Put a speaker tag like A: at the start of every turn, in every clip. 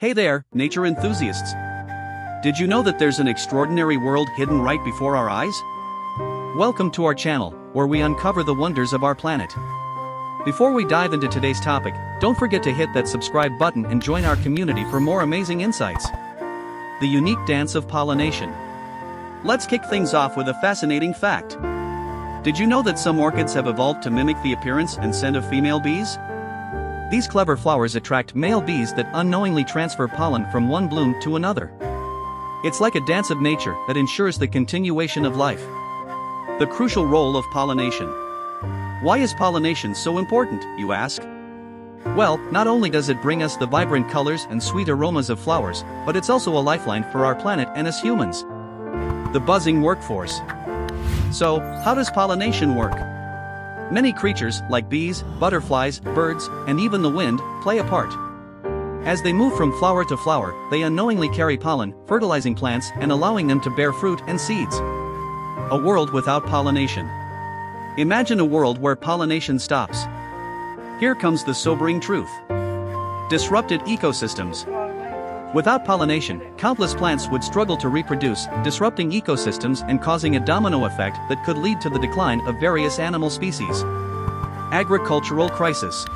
A: Hey there, nature enthusiasts. Did you know that there's an extraordinary world hidden right before our eyes? Welcome to our channel, where we uncover the wonders of our planet. Before we dive into today's topic, don't forget to hit that subscribe button and join our community for more amazing insights. The unique dance of pollination. Let's kick things off with a fascinating fact. Did you know that some orchids have evolved to mimic the appearance and scent of female bees? These clever flowers attract male bees that unknowingly transfer pollen from one bloom to another. It's like a dance of nature that ensures the continuation of life. The crucial role of pollination. Why is pollination so important, you ask? Well, not only does it bring us the vibrant colors and sweet aromas of flowers, but it's also a lifeline for our planet and us humans. The buzzing workforce. So, how does pollination work? Many creatures, like bees, butterflies, birds, and even the wind, play a part. As they move from flower to flower, they unknowingly carry pollen, fertilizing plants and allowing them to bear fruit and seeds. A world without pollination. Imagine a world where pollination stops. Here comes the sobering truth. Disrupted ecosystems. Without pollination, countless plants would struggle to reproduce, disrupting ecosystems and causing a domino effect that could lead to the decline of various animal species. Agricultural crisis.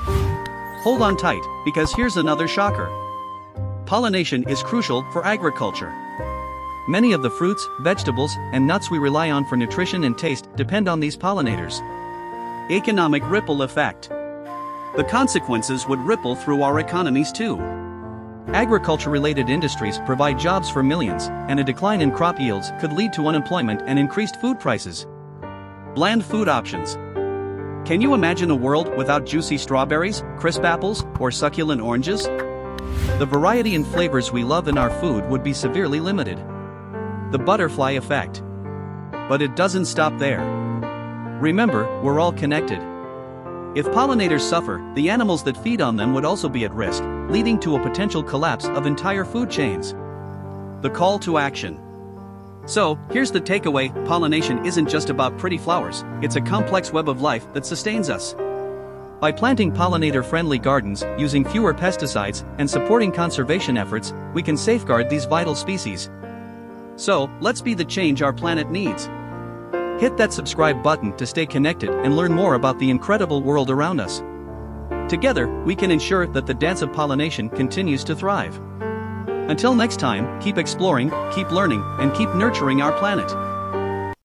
A: Hold on tight, because here's another shocker. Pollination is crucial for agriculture. Many of the fruits, vegetables, and nuts we rely on for nutrition and taste depend on these pollinators. Economic ripple effect. The consequences would ripple through our economies too. Agriculture related industries provide jobs for millions, and a decline in crop yields could lead to unemployment and increased food prices. Bland food options. Can you imagine a world without juicy strawberries, crisp apples, or succulent oranges? The variety and flavors we love in our food would be severely limited. The butterfly effect. But it doesn't stop there. Remember, we're all connected. If pollinators suffer, the animals that feed on them would also be at risk, leading to a potential collapse of entire food chains. The call to action. So, here's the takeaway pollination isn't just about pretty flowers, it's a complex web of life that sustains us. By planting pollinator friendly gardens, using fewer pesticides, and supporting conservation efforts, we can safeguard these vital species. So, let's be the change our planet needs. Hit that subscribe button to stay connected and learn more about the incredible world around us. Together, we can ensure that the dance of pollination continues to thrive. Until next time, keep exploring, keep learning, and keep nurturing our planet.